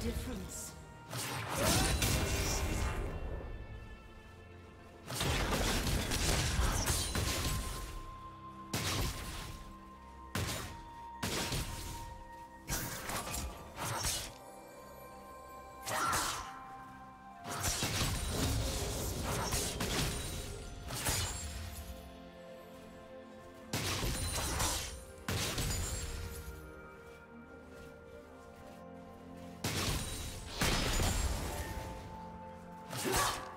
difference. Kill.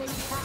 enemy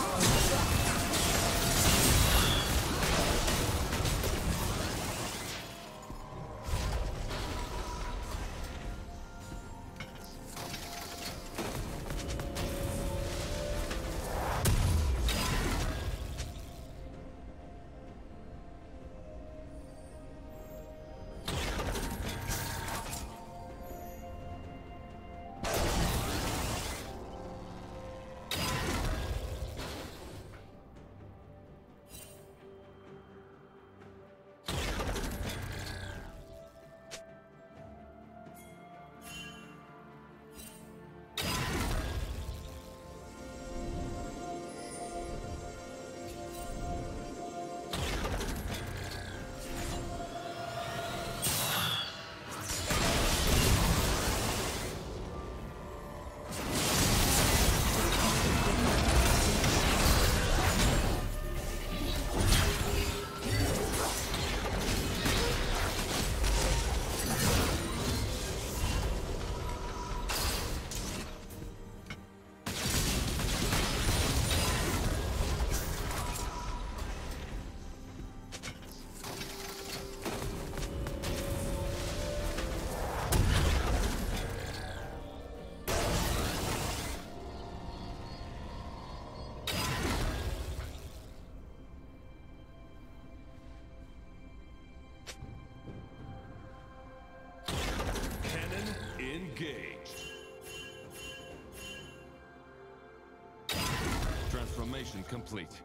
Transformation complete.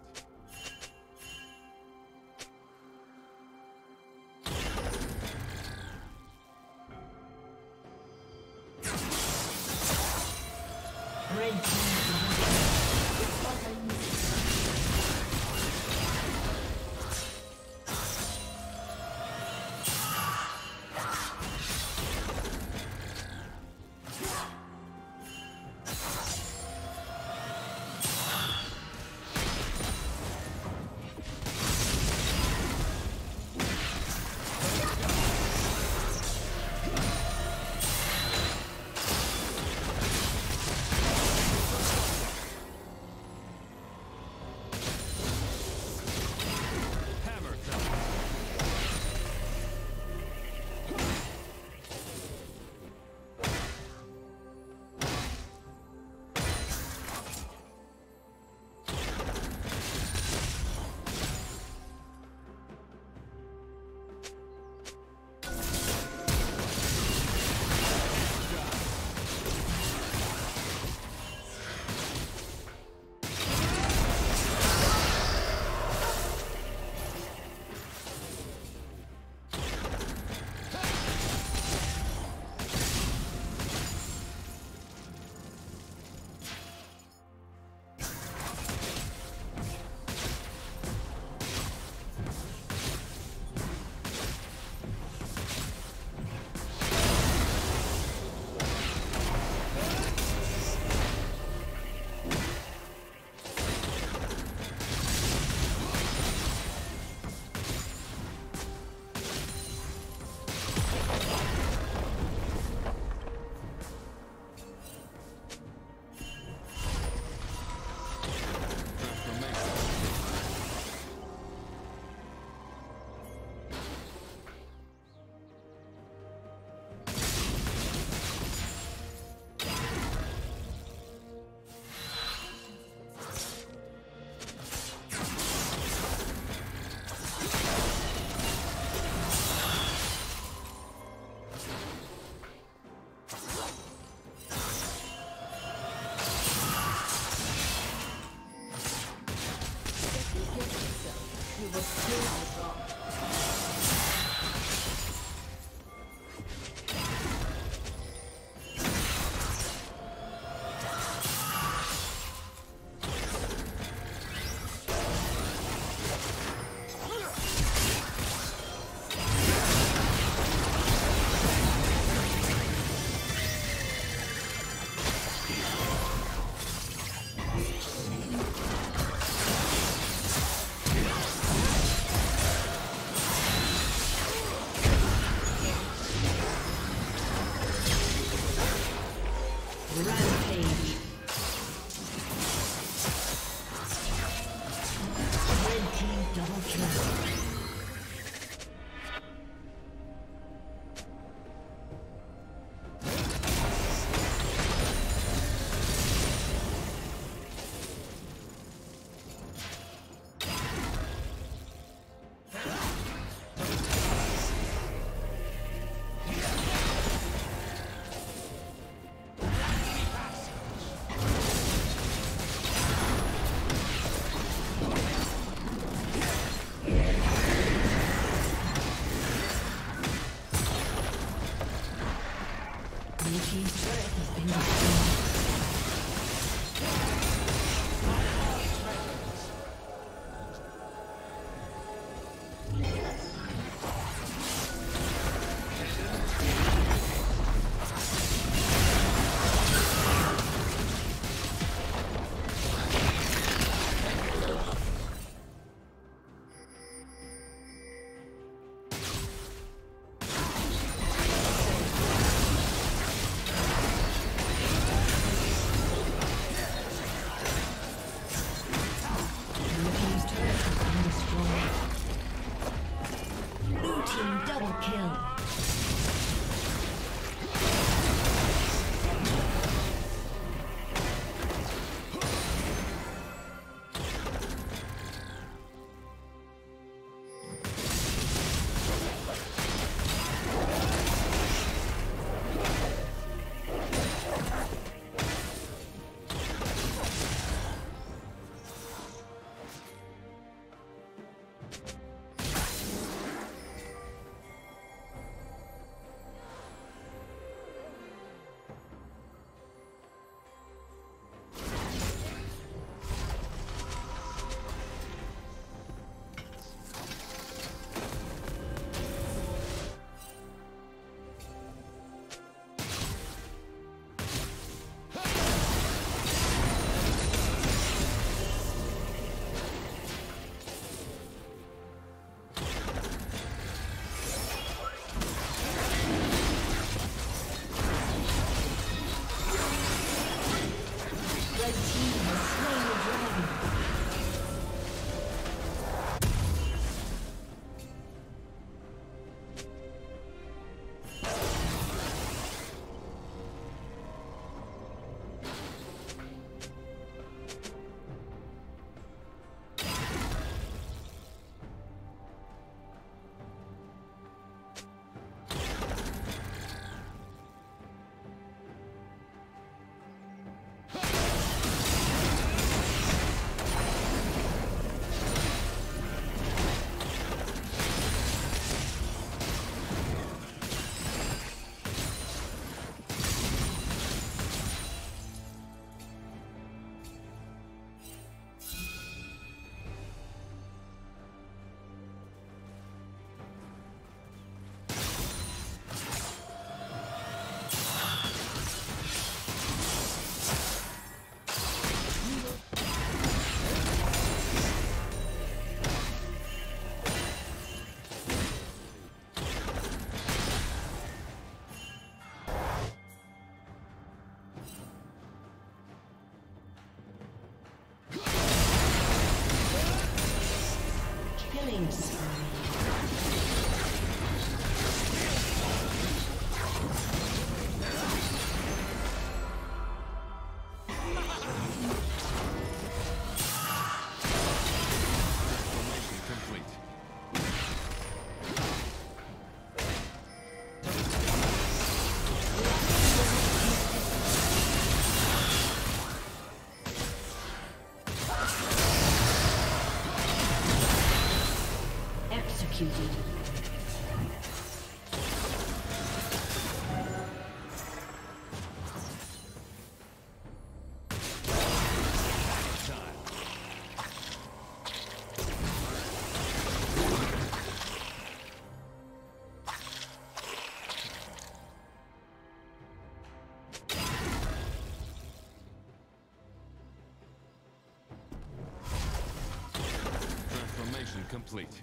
Mission complete.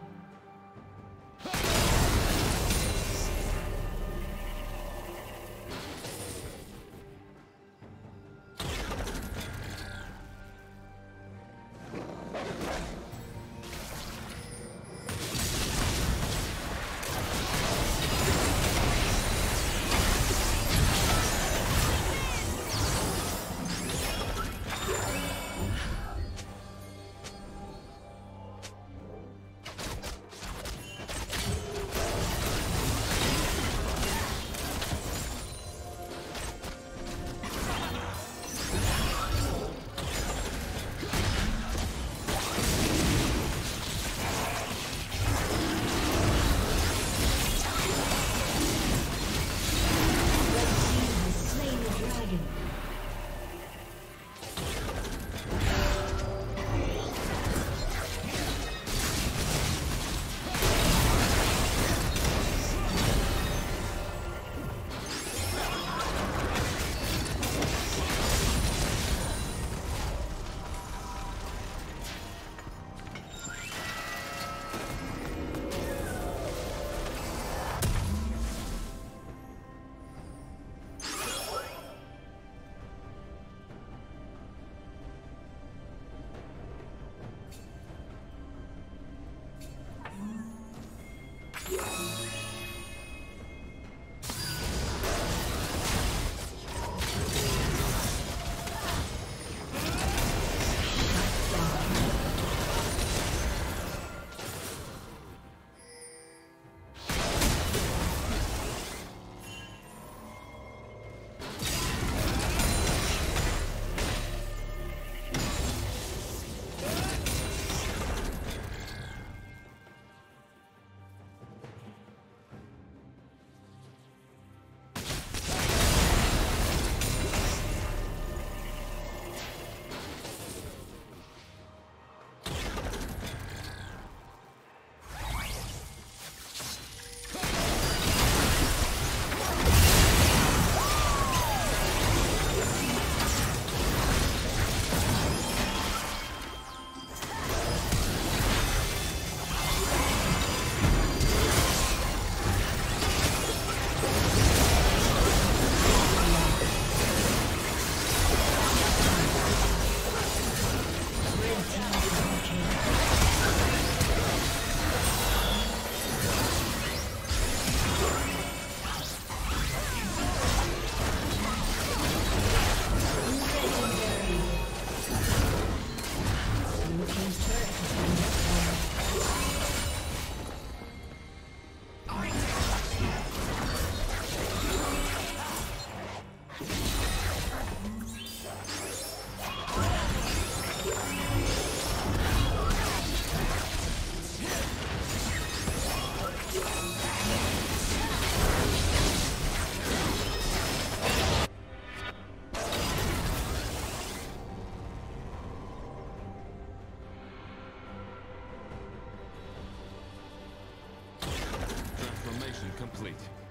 complete.